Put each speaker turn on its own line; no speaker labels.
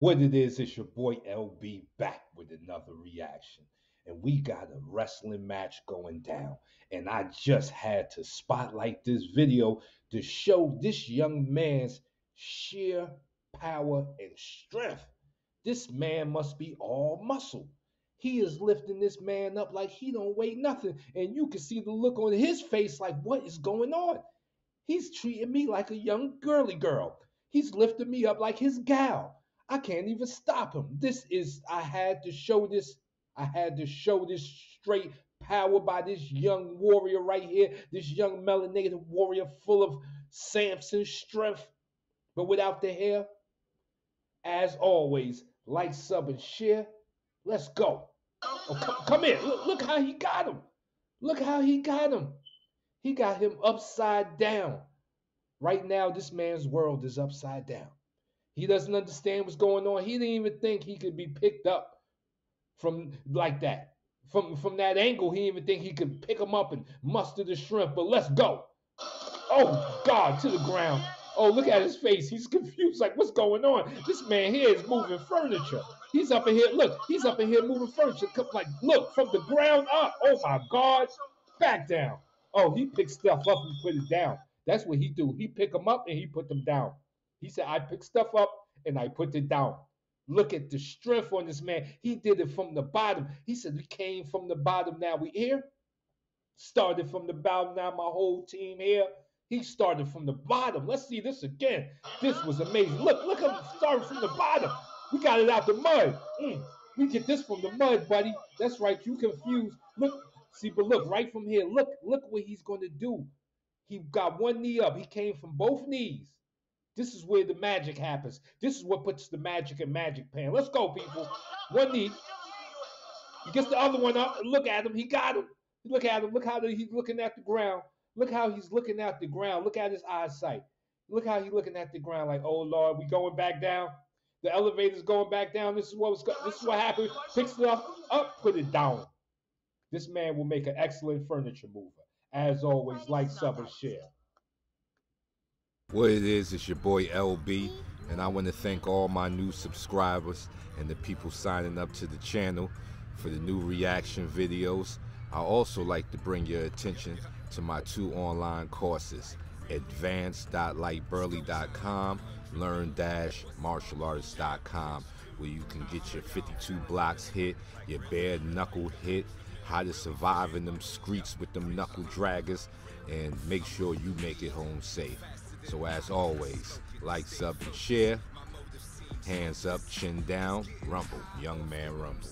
What it is, it's your boy LB back with another reaction. And we got a wrestling match going down. And I just had to spotlight this video to show this young man's sheer power and strength. This man must be all muscle. He is lifting this man up like he don't weigh nothing. And you can see the look on his face like, what is going on? He's treating me like a young girly girl. He's lifting me up like his gal. I can't even stop him. This is, I had to show this, I had to show this straight power by this young warrior right here, this young melanated warrior full of Samson strength, but without the hair. As always, like, sub, and share. Let's go. Oh, come, come here. Look, look how he got him. Look how he got him. He got him upside down. Right now, this man's world is upside down. He doesn't understand what's going on. He didn't even think he could be picked up from like that. From from that angle, he didn't even think he could pick him up and muster the shrimp. But let's go. Oh God, to the ground. Oh, look at his face. He's confused. Like, what's going on? This man here is moving furniture. He's up in here. Look, he's up in here moving furniture. Like, look, from the ground up. Oh my God. Back down. Oh, he picked stuff up and put it down. That's what he do. He pick them up and he put them down. He said, I picked stuff up and I put it down. Look at the strength on this man. He did it from the bottom. He said, We came from the bottom. Now we here. Started from the bottom. Now my whole team here. He started from the bottom. Let's see this again. This was amazing. Look, look him starting from the bottom. We got it out the mud. Mm. We get this from the mud, buddy. That's right. You confused. Look, see, but look right from here. Look, look what he's going to do. He got one knee up. He came from both knees. This is where the magic happens. This is what puts the magic in Magic Pan. Let's go, people. One knee. He gets the other one up. Look at him. He got him. Look at him. Look how he's looking at the ground. Look how he's looking at the ground. Look at his eyesight. Look how he's looking at the ground. Like, oh Lord, we going back down. The elevator's going back down. This is what was. This is what happened. Picks it up, up, put it down. This man will make an excellent furniture mover. As always, like, sub, and share.
What it is, it's your boy LB, and I want to thank all my new subscribers and the people signing up to the channel for the new reaction videos. I also like to bring your attention to my two online courses, advanced.lyteburly.com, learn-martialartist.com, where you can get your 52 blocks hit, your bare knuckle hit, how to survive in them streets with them knuckle draggers, and make sure you make it home safe. So as always, like, sub, and share. Hands up, chin down, rumble, young man rumble.